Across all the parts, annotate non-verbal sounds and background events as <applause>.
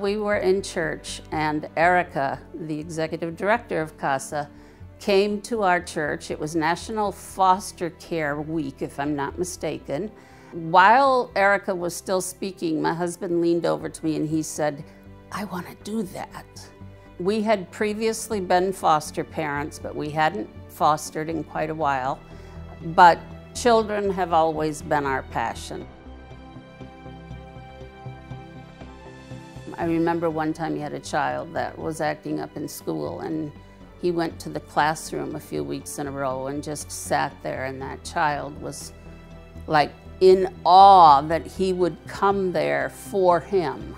We were in church and Erica, the executive director of CASA, came to our church. It was National Foster Care Week, if I'm not mistaken. While Erica was still speaking, my husband leaned over to me and he said, I want to do that. We had previously been foster parents, but we hadn't fostered in quite a while. But children have always been our passion. I remember one time he had a child that was acting up in school and he went to the classroom a few weeks in a row and just sat there and that child was like in awe that he would come there for him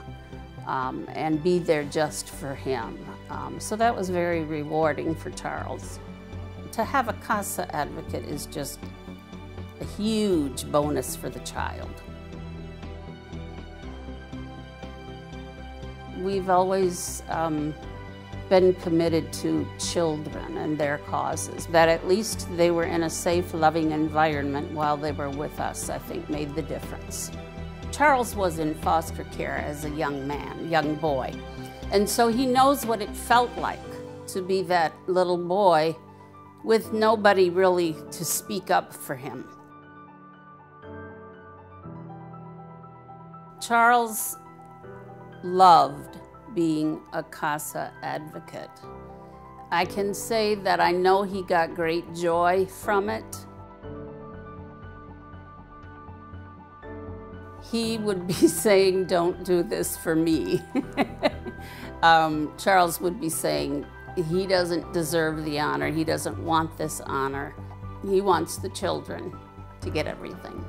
um, and be there just for him. Um, so that was very rewarding for Charles. To have a CASA advocate is just a huge bonus for the child. We've always um, been committed to children and their causes, that at least they were in a safe, loving environment while they were with us, I think made the difference. Charles was in foster care as a young man, young boy, and so he knows what it felt like to be that little boy with nobody really to speak up for him. Charles loved being a CASA advocate. I can say that I know he got great joy from it. He would be <laughs> saying, don't do this for me. <laughs> um, Charles would be saying, he doesn't deserve the honor. He doesn't want this honor. He wants the children to get everything.